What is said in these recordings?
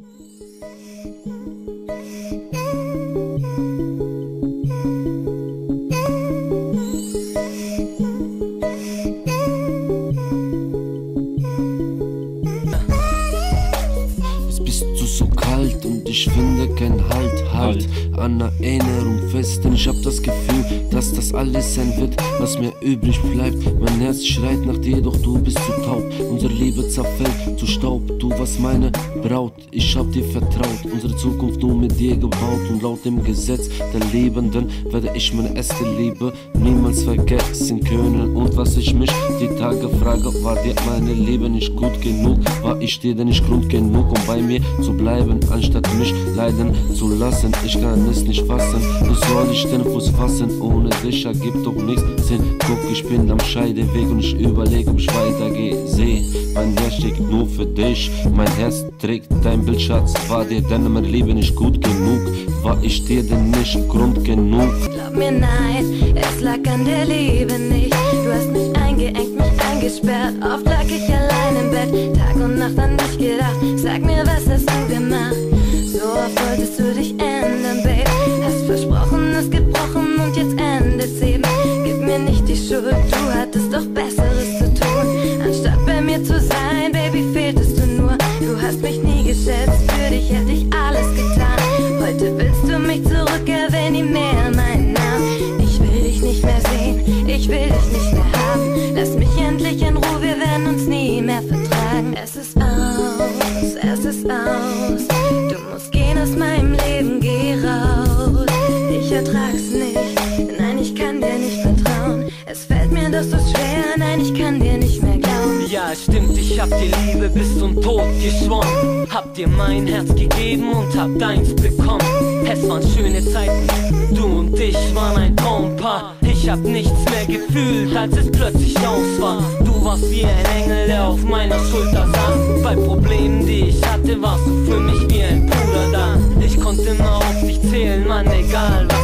Thank you. Ich finde kein Halt, halt an Erinnerung fest, denn ich hab das Gefühl, dass das alles sein wird, was mir übrig bleibt. Mein Herz schreit nach dir, doch du bist zu taub. Unsere Liebe zerfällt zu Staub, du warst meine Braut, ich hab dir vertraut. Unsere Zukunft nur mit dir gebaut und laut dem Gesetz der Lebenden werde ich meine erste Liebe niemals vergessen können. Und was ich mich die Tage frage, war dir meine Liebe nicht gut genug? War ich dir denn nicht Grund genug, um bei mir zu bleiben, anstatt mich leiden zu lassen? Ich kann es nicht fassen, wie soll ich den Fuß fassen? Ohne dich ergibt doch nichts Sinn. Guck, ich bin am Scheideweg und ich überlege, ob ich weitergehe. Seh, mein Herz steht nur für dich. Mein Herz trägt dein Bild, Schatz. War dir denn meine Liebe nicht gut genug? War ich dir denn nicht Grund genug? Glaub mir, nein, es lag an der Liebe nicht. Du hast mich eingeengt, mich eingesperrt. Oft lag ich allein im Bett, Tag und Nacht an dich gedacht. Sag mir, was Schuld, du hattest doch Besseres zu tun. Anstatt bei mir zu sein, Baby, fehltest du nur. Du hast mich nie geschätzt, für dich hätte ich alles getan. Heute willst du mich zurück, erwähn nie mehr meinen Namen. Ich will dich nicht mehr sehen, ich will dich nicht mehr haben. Lass mich endlich in Ruhe, wir werden uns nie mehr vertragen. Es ist aus, es ist aus. Du musst gehen aus meinem Leben, geh raus. Ich ertrag's nicht, nicht mehr glauben. Ja, es stimmt, ich hab dir Liebe bis zum Tod geschworen. Hab dir mein Herz gegeben und hab deins bekommen. Es waren schöne Zeiten, du und ich waren ein Traumpaar. Ich hab nichts mehr gefühlt, als es plötzlich aus war. Du warst wie ein Engel, der auf meiner Schulter saß. Bei Problemen, die ich hatte, warst du für mich wie ein Bruder da. Ich konnte immer auf dich zählen, Mann, egal was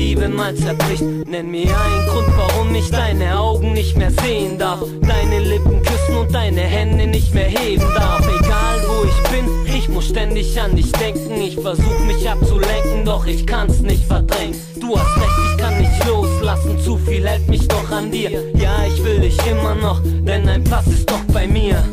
Liebe mal zerbricht. Nenn mir einen Grund, warum ich deine Augen nicht mehr sehen darf. Deine Lippen küssen und deine Hände nicht mehr heben darf. Egal wo ich bin, ich muss ständig an dich denken. Ich versuch mich abzulenken, doch ich kann's nicht verdrängen. Du hast recht, ich kann nicht loslassen. Zu viel hält mich doch an dir. Ja, ich will dich immer noch, denn dein Platz ist doch bei mir.